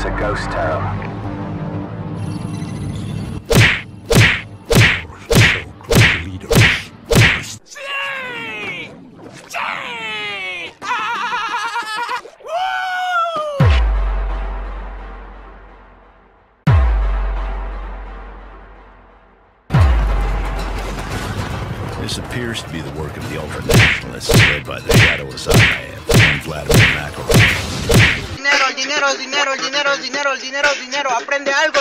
us a ghost town. This appears to be the work of the ultranationalists Aprende algo,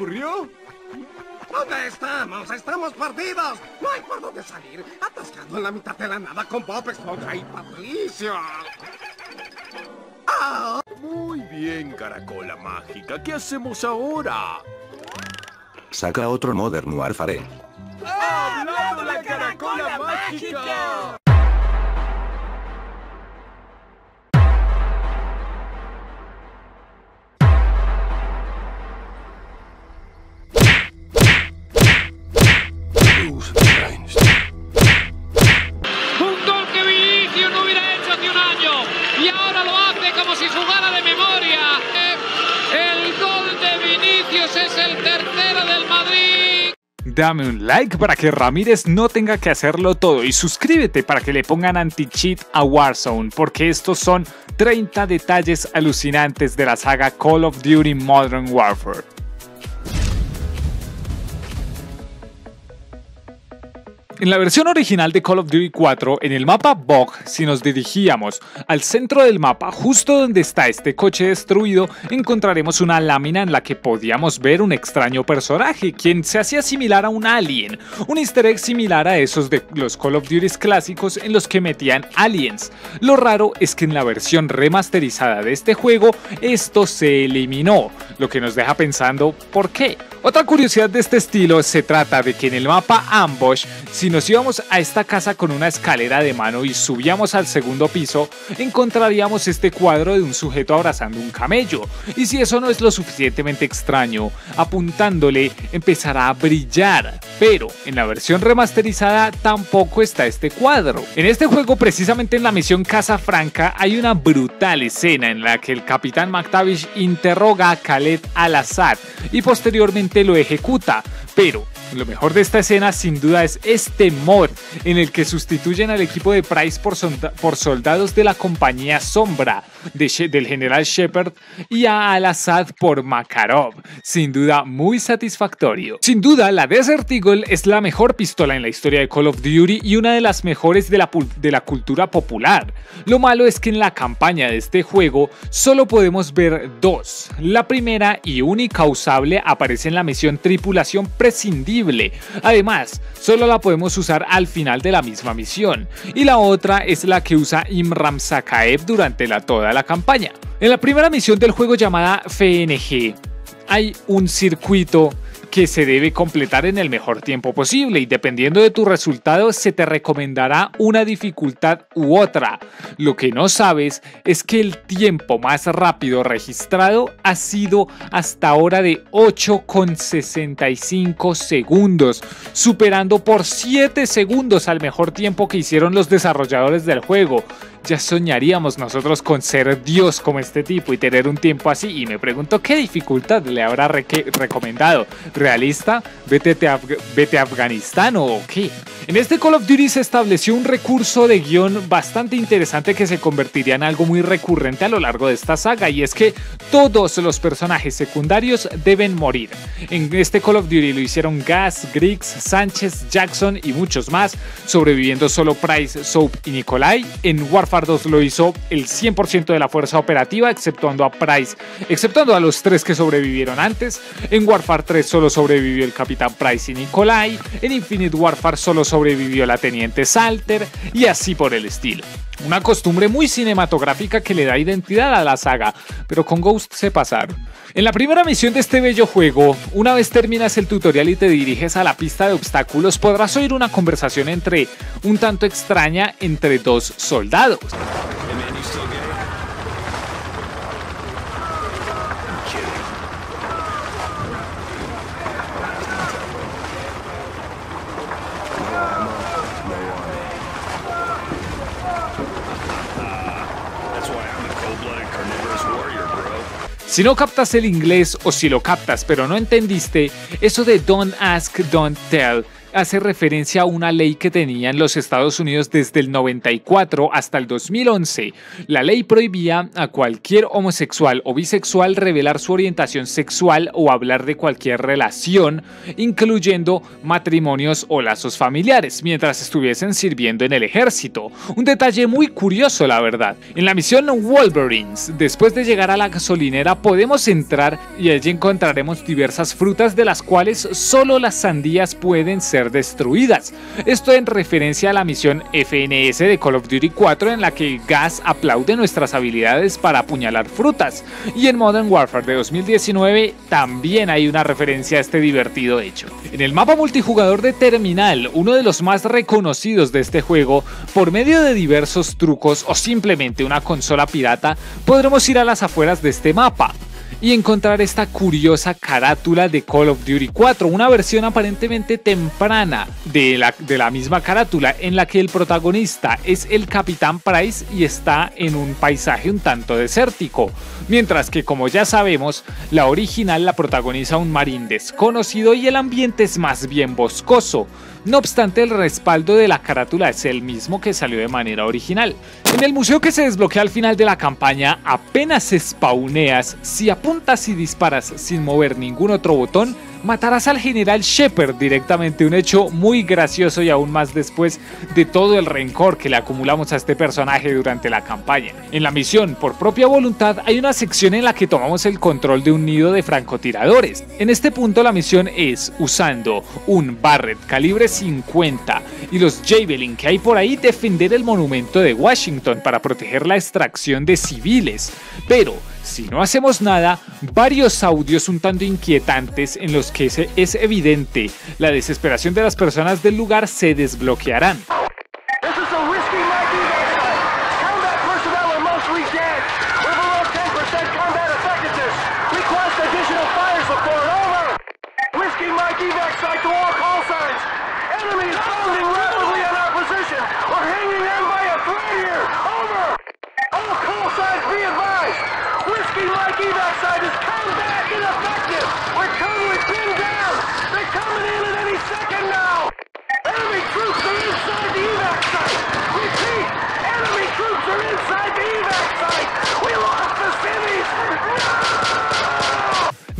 ocurrió. ¿Qué ocurrió? ¿Dónde estamos? Estamos perdidos. No hay por dónde salir. Atascado en la mitad de la nada con Bob Esponja y Patricio. Muy bien, caracola mágica. ¿Qué hacemos ahora? Saca otro Modern Warfare. ¡Hablando la caracola mágica! Dame un like para que Ramírez no tenga que hacerlo todo y suscríbete para que le pongan anti-cheat a Warzone porque estos son 30 detalles alucinantes de la saga Call of Duty Modern Warfare. En la versión original de Call of Duty 4, en el mapa Bog, si nos dirigíamos al centro del mapa, justo donde está este coche destruido, encontraremos una lámina en la que podíamos ver un extraño personaje, quien se hacía similar a un alien, un easter egg similar a esos de los Call of Duty clásicos en los que metían aliens. Lo raro es que en la versión remasterizada de este juego, esto se eliminó, lo que nos deja pensando ¿por qué? Otra curiosidad de este estilo se trata de que en el mapa Ambush, si nos íbamos a esta casa con una escalera de mano y subíamos al segundo piso, encontraríamos este cuadro de un sujeto abrazando un camello. Y si eso no es lo suficientemente extraño, apuntándole empezará a brillar. Pero en la versión remasterizada tampoco está este cuadro. En este juego, precisamente en la misión Casa Franca, hay una brutal escena en la que el capitán McTavish interroga a Al-Assad y posteriormente lo ejecuta. Pero lo mejor de esta escena sin duda es este mod en el que sustituyen al equipo de Price por, solda- por soldados de la compañía Sombra del general Shepard y a Al-Assad por Makarov. Sin duda muy satisfactorio. Sin duda la Desert Eagle es la mejor pistola en la historia de Call of Duty y una de las mejores de la, de la cultura popular. Lo malo es que en la campaña de este juego solo podemos ver dos. La primera y única usable aparece en la misión Tripulación Prescindible. Además, solo la podemos usar al final de la misma misión. Y la otra es la que usa Imram Sakaev durante la, toda la campaña. En la primera misión del juego llamada FNG, hay un circuito que se debe completar en el mejor tiempo posible y dependiendo de tu resultado se te recomendará una dificultad u otra. Lo que no sabes es que el tiempo más rápido registrado ha sido hasta ahora de 8,65 segundos, superando por 7 segundos al mejor tiempo que hicieron los desarrolladores del juego. ya soñaríamos nosotros con ser Dios como este tipo y tener un tiempo así. Y me pregunto qué dificultad le habrá recomendado. ¿Realista? ¿Vete a, ¿Vete a Afganistán o qué? En este Call of Duty se estableció un recurso de guion bastante interesante que se convertiría en algo muy recurrente a lo largo de esta saga y es que todos los personajes secundarios deben morir. En este Call of Duty lo hicieron Gas, Griggs, Sánchez, Jackson y muchos más, sobreviviendo solo Price, Soap y Nikolai. En Warfare 2 lo hizo el 100% de la fuerza operativa, exceptuando a Price, exceptuando a los tres que sobrevivieron antes. En Warfare 3 solo sobrevivió el Capitán Price y Nikolai. En Infinite Warfare solo sobrevivió la Teniente Salter y así por el estilo. Una costumbre muy cinematográfica que le da identidad a la saga, pero con Ghost se pasaron. En la primera misión de este bello juego, una vez terminas el tutorial y te diriges a la pista de obstáculos, podrás oír una conversación entre un tanto extraña entre dos soldados. Si no captas el inglés o si lo captas pero no entendiste, eso de don't ask, don't tell hace referencia a una ley que tenía en los Estados Unidos desde el 94 hasta el 2011. La ley prohibía a cualquier homosexual o bisexual revelar su orientación sexual o hablar de cualquier relación, incluyendo matrimonios o lazos familiares, mientras estuviesen sirviendo en el ejército. Un detalle muy curioso, la verdad. En la misión Wolverines, después de llegar a la gasolinera, podemos entrar y allí encontraremos diversas frutas de las cuales solo las sandías pueden ser destruidas. Esto en referencia a la misión FNS de Call of Duty 4 en la que Gas aplaude nuestras habilidades para apuñalar frutas. Y en Modern Warfare de 2019 también hay una referencia a este divertido hecho. En el mapa multijugador de Terminal, uno de los más reconocidos de este juego, por medio de diversos trucos o simplemente una consola pirata, podremos ir a las afueras de este mapa y encontrar esta curiosa carátula de Call of Duty 4, una versión aparentemente temprana de la, de la misma carátula en la que el protagonista es el Capitán Price y está en un paisaje un tanto desértico, mientras que como ya sabemos, la original la protagoniza un marín desconocido y el ambiente es más bien boscoso. No obstante, el respaldo de la carátula es el mismo que salió de manera original. En el museo que se desbloquea al final de la campaña, apenas spawneas, si apuntas y disparas sin mover ningún otro botón, matarás al general Shepard directamente, un hecho muy gracioso y aún más después de todo el rencor que le acumulamos a este personaje durante la campaña. En la misión, por propia voluntad, hay una sección en la que tomamos el control de un nido de francotiradores. En este punto la misión es, usando un Barrett calibre 50 y los Javelin que hay por ahí, defender el monumento de Washington para proteger la extracción de civiles. Pero, si no hacemos nada, varios audios un tanto inquietantes en los que es evidente la desesperación de las personas del lugar se desbloquearán.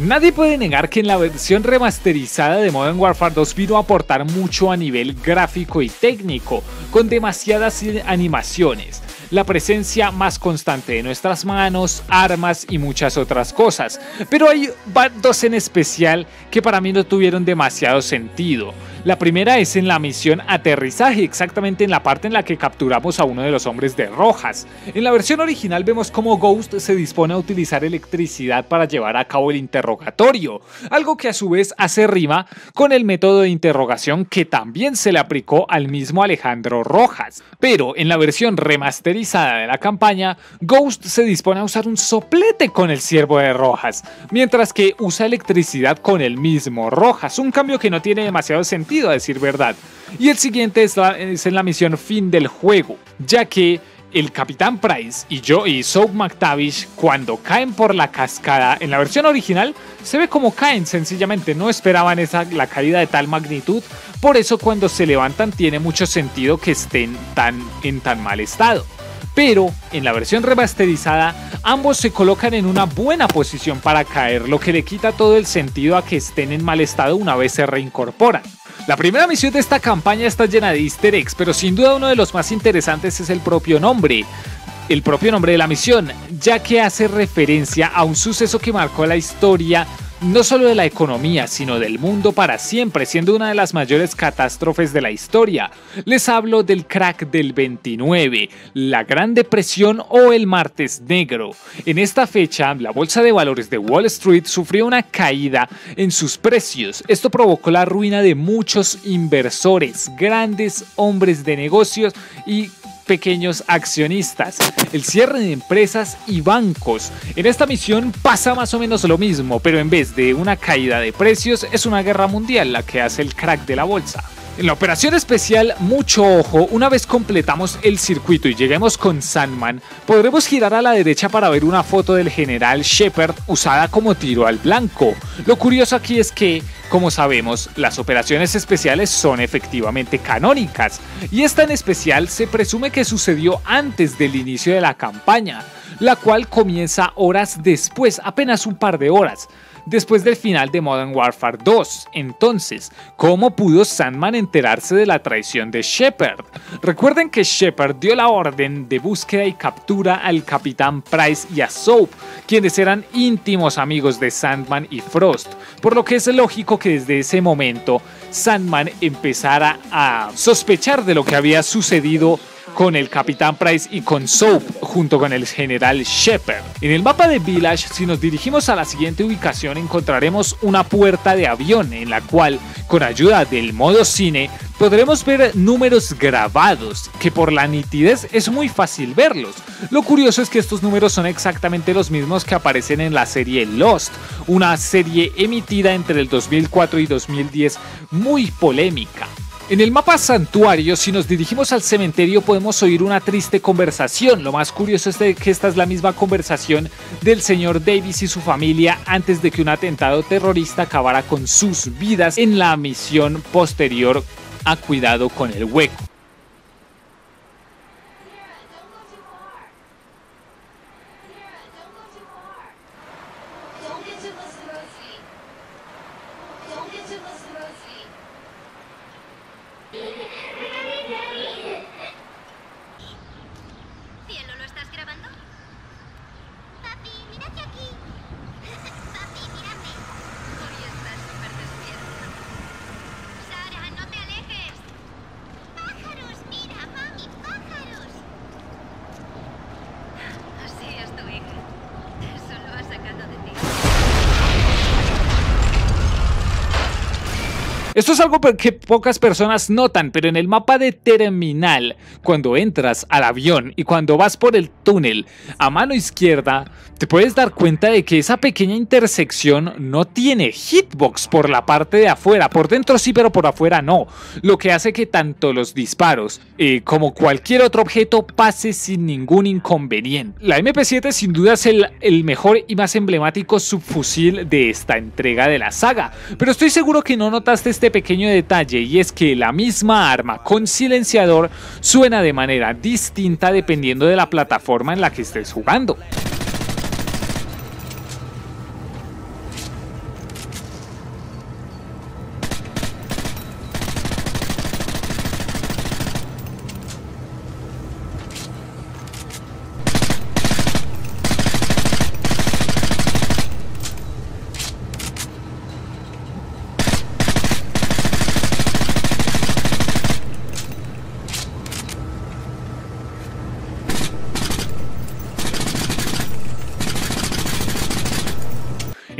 Nadie puede negar que en la versión remasterizada de Modern Warfare 2 vino a aportar mucho a nivel gráfico y técnico, con demasiadas animaciones, la presencia más constante de nuestras manos, armas y muchas otras cosas. Pero hay dos en especial que para mí no tuvieron demasiado sentido. La primera es en la misión aterrizaje, exactamente en la parte en la que capturamos a uno de los hombres de Rojas. En la versión original vemos cómo Ghost se dispone a utilizar electricidad para llevar a cabo el interrogatorio, algo que a su vez hace rima con el método de interrogación que también se le aplicó al mismo Alejandro Rojas. Pero en la versión remasterizada de la campaña, Ghost se dispone a usar un soplete con el ciervo de Rojas, mientras que usa electricidad con el mismo Rojas, un cambio que no tiene demasiado sentido a decir verdad. Y el siguiente es, en la misión fin del juego, ya que el Capitán Price y yo y Soap McTavish cuando caen por la cascada en la versión original se ve como caen sencillamente no esperaban esa la caída de tal magnitud por eso cuando se levantan tiene mucho sentido que estén tan en tan mal estado pero en la versión remasterizada ambos se colocan en una buena posición para caer, lo que le quita todo el sentido a que estén en mal estado una vez se reincorporan. La primera misión de esta campaña está llena de easter eggs, pero sin duda uno de los más interesantes es el propio nombre. El propio nombre de la misión, ya que hace referencia a un suceso que marcó la historia no solo de la economía, sino del mundo para siempre, siendo una de las mayores catástrofes de la historia. Les hablo del crack del 29, la Gran Depresión o el Martes Negro. En esta fecha, la bolsa de valores de Wall Street sufrió una caída en sus precios. Esto provocó la ruina de muchos inversores, grandes hombres de negocios y pequeños accionistas, el cierre de empresas y bancos. En esta misión pasa más o menos lo mismo, pero en vez de una caída de precios es una guerra mundial la que hace el crack de la bolsa. En la operación especial, mucho ojo, una vez completamos el circuito y lleguemos con Sandman, podremos girar a la derecha para ver una foto del general Shepard usada como tiro al blanco. Lo curioso aquí es que como sabemos, las operaciones especiales son efectivamente canónicas, y esta en especial se presume que sucedió antes del inicio de la campaña, la cual comienza horas después, apenas un par de horas después del final de Modern Warfare 2. Entonces, ¿cómo pudo Sandman enterarse de la traición de Shepard? Recuerden que Shepard dio la orden de búsqueda y captura al Capitán Price y a Soap, quienes eran íntimos amigos de Sandman y Frost, por lo que es lógico que desde ese momento Sandman empezara a sospechar de lo que había sucedido con el Capitán Price y con Soap junto con el General Shepard. En el mapa de Village, si nos dirigimos a la siguiente ubicación, encontraremos una puerta de avión en la cual, con ayuda del modo cine, podremos ver números grabados, que por la nitidez es muy fácil verlos. Lo curioso es que estos números son exactamente los mismos que aparecen en la serie Lost, una serie emitida entre el 2004 y 2010 muy polémica. En el mapa santuario, si nos dirigimos al cementerio, podemos oír una triste conversación. Lo más curioso es que esta es la misma conversación del señor Davis y su familia antes de que un atentado terrorista acabara con sus vidas en la misión posterior a Cuidado con el Hueco. Esto es algo que pocas personas notan, pero en el mapa de terminal, cuando entras al avión y cuando vas por el túnel a mano izquierda, te puedes dar cuenta de que esa pequeña intersección no tiene hitbox por la parte de afuera. Por dentro sí, pero por afuera no. Lo que hace que tanto los disparos eh, como cualquier otro objeto pase sin ningún inconveniente. La MP7 sin duda es el, el mejor y más emblemático subfusil de esta entrega de la saga, pero estoy seguro que no notaste este pequeño detalle y es que la misma arma con silenciador suena de manera distinta dependiendo de la plataforma en la que estés jugando.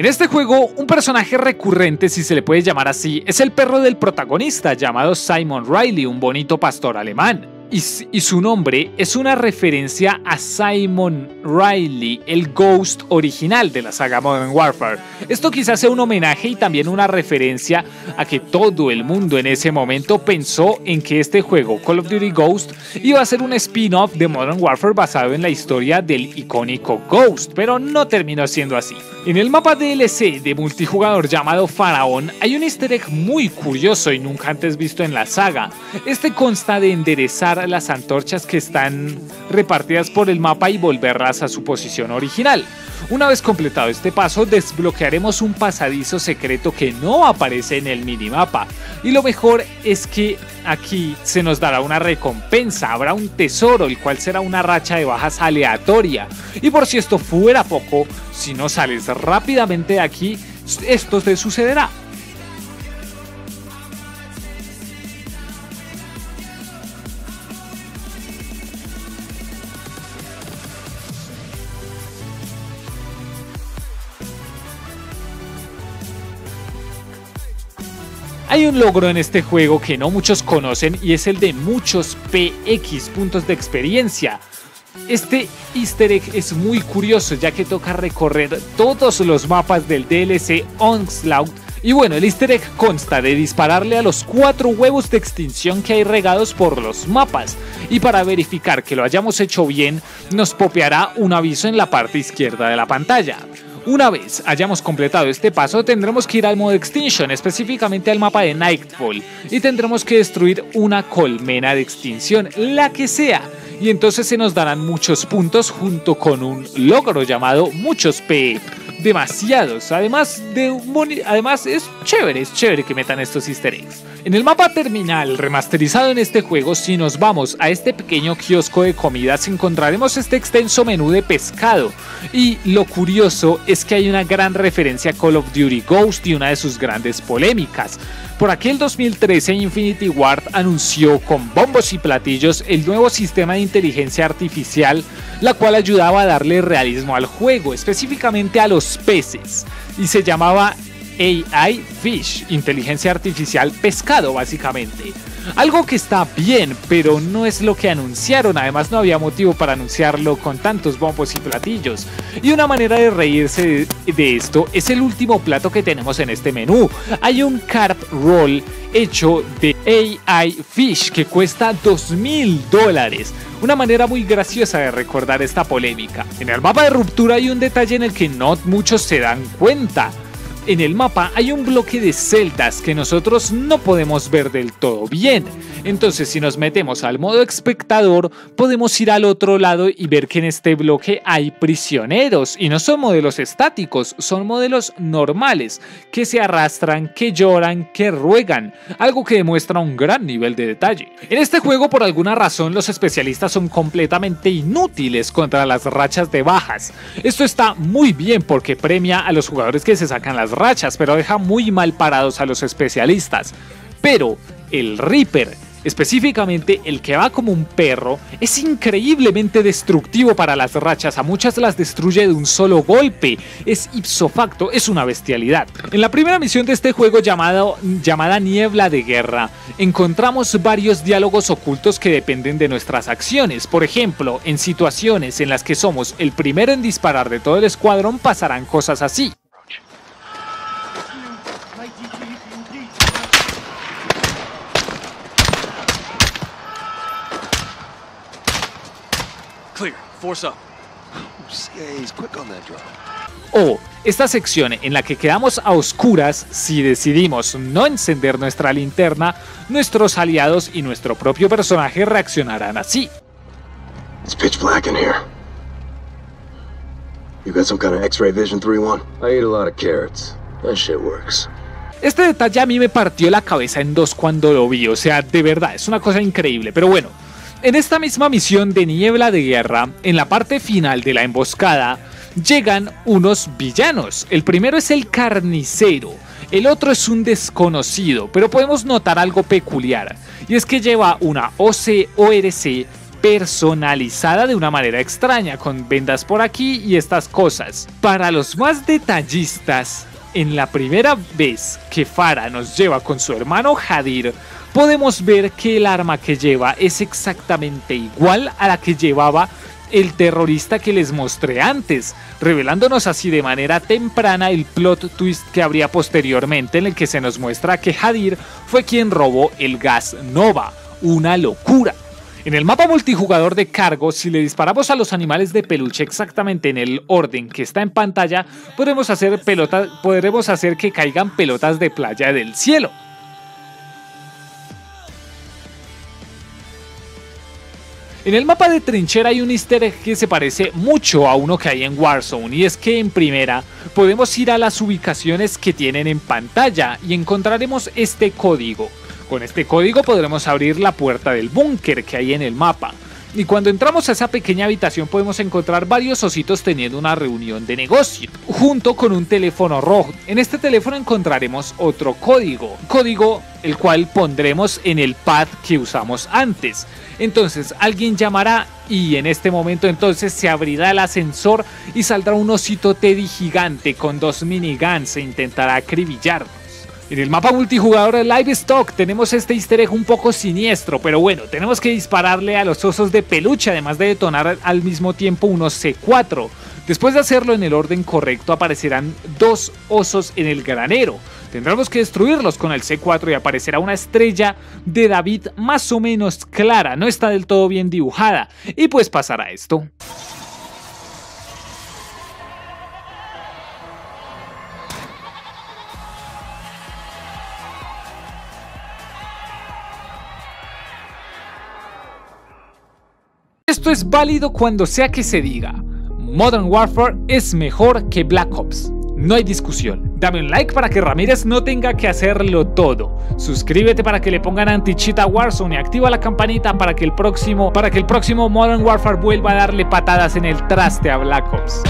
En este juego, un personaje recurrente, si se le puede llamar así, es el perro del protagonista llamado Simon Riley, un bonito pastor alemán. Y, su nombre es una referencia a Simon Riley, el Ghost original de la saga Modern Warfare. Esto quizás sea un homenaje y también una referencia a que todo el mundo en ese momento pensó en que este juego, Call of Duty Ghost, iba a ser un spin-off de Modern Warfare basado en la historia del icónico Ghost, pero no terminó siendo así. En el mapa DLC de multijugador llamado Faraón hay un easter egg muy curioso y nunca antes visto en la saga. Este consta de enderezar las antorchas que están repartidas por el mapa y volverlas a su posición original. Una vez completado este paso, desbloquearemos un pasadizo secreto que no aparece en el minimapa. Y lo mejor es que aquí se nos dará una recompensa, habrá un tesoro, el cual será una racha de bajas aleatoria. Y por si esto fuera poco, si no sales rápidamente de aquí, esto te sucederá. Hay un logro en este juego que no muchos conocen y es el de muchos PX puntos de experiencia. Este easter egg es muy curioso ya que toca recorrer todos los mapas del DLC Onslaught y bueno, el easter egg consta de dispararle a los cuatro huevos de extinción que hay regados por los mapas y para verificar que lo hayamos hecho bien nos popeará un aviso en la parte izquierda de la pantalla. Una vez hayamos completado este paso, tendremos que ir al modo Extinction, específicamente al mapa de Nightfall, y tendremos que destruir una colmena de extinción, la que sea. Y entonces se nos darán muchos puntos junto con un logro llamado Muchos P. Demasiados. Además, de un además es chévere, es chévere que metan estos easter eggs. En el mapa terminal remasterizado en este juego, si nos vamos a este pequeño kiosco de comidas, encontraremos este extenso menú de pescado. Y lo curioso es que hay una gran referencia a Call of Duty Ghost y una de sus grandes polémicas. Por aquel 2013 Infinity Ward anunció con bombos y platillos el nuevo sistema de inteligencia artificial, la cual ayudaba a darle realismo al juego, específicamente a los peces, y se llamaba AI Fish, inteligencia artificial pescado básicamente. Algo que está bien, pero no es lo que anunciaron, además no había motivo para anunciarlo con tantos bombos y platillos. Y una manera de reírse de, esto es el último plato que tenemos en este menú. Hay un carp roll hecho de AI Fish que cuesta 2 mil dólares. Una manera muy graciosa de recordar esta polémica. En el mapa de ruptura hay un detalle en el que no muchos se dan cuenta. En el mapa hay un bloque de celdas que nosotros no podemos ver del todo bien. Entonces si nos metemos al modo espectador podemos ir al otro lado y ver que en este bloque hay prisioneros y no son modelos estáticos, son modelos normales que se arrastran, que lloran, que ruegan, algo que demuestra un gran nivel de detalle. En este juego por alguna razón los especialistas son completamente inútiles contra las rachas de bajas. Esto está muy bien porque premia a los jugadores que se sacan las rachas, pero deja muy mal parados a los especialistas. Pero el Reaper, específicamente el que va como un perro, es increíblemente destructivo para las rachas, a muchas las destruye de un solo golpe, es ipso facto, es una bestialidad. En la primera misión de este juego llamado, llamada Niebla de Guerra, encontramos varios diálogos ocultos que dependen de nuestras acciones, por ejemplo, en situaciones en las que somos el primero en disparar de todo el escuadrón pasarán cosas así. Clear. Force up. CIA's quick on that drop. O esta sección en la que quedamos a oscuras si decidimos no encender nuestra linterna, nuestros aliados y nuestro propio personaje reaccionarán así. It's pitch black in here. You got some kind of X-ray vision, 3-1? I eat a lot of carrots. That shit works. Este detalle a mí me partió la cabeza en dos cuando lo vi, o sea, de verdad, es una cosa increíble, pero bueno. En esta misma misión de Niebla de Guerra, en la parte final de la emboscada, llegan unos villanos. El primero es el carnicero, el otro es un desconocido, pero podemos notar algo peculiar, y es que lleva una OCORC personalizada de una manera extraña, con vendas por aquí y estas cosas. Para los más detallistas, en la primera vez que Farah nos lleva con su hermano Hadir, podemos ver que el arma que lleva es exactamente igual a la que llevaba el terrorista que les mostré antes, revelándonos así de manera temprana el plot twist que habría posteriormente en el que se nos muestra que Hadir fue quien robó el gas Nova. Una locura. En el mapa multijugador de cargo, si le disparamos a los animales de peluche exactamente en el orden que está en pantalla, podremos hacer, podremos hacer que caigan pelotas de playa del cielo. En el mapa de trinchera hay un easter egg que se parece mucho a uno que hay en Warzone y es que en primera podemos ir a las ubicaciones que tienen en pantalla y encontraremos este código. Con este código podremos abrir la puerta del búnker que hay en el mapa. Y cuando entramos a esa pequeña habitación podemos encontrar varios ositos teniendo una reunión de negocio, junto con un teléfono rojo. En este teléfono encontraremos otro código, código el cual pondremos en el pad que usamos antes. Entonces alguien llamará y en este momento entonces se abrirá el ascensor y saldrá un osito Teddy gigante con dos miniguns e intentará acribillar. En el mapa multijugador de Livestock tenemos este easter un poco siniestro, pero bueno, tenemos que dispararle a los osos de peluche, además de detonar al mismo tiempo unos C4. Después de hacerlo en el orden correcto aparecerán dos osos en el granero. Tendremos que destruirlos con el C4 y aparecerá una estrella de David más o menos clara, no está del todo bien dibujada. Y pues pasará esto. Esto es válido cuando sea que se diga. Modern Warfare es mejor que Black Ops. No hay discusión. Dame un like para que Ramírez no tenga que hacerlo todo. Suscríbete para que le pongan anti-cheat a Warzone y activa la campanita para que el próximo para que el próximo Modern Warfare vuelva a darle patadas en el traste a Black Ops.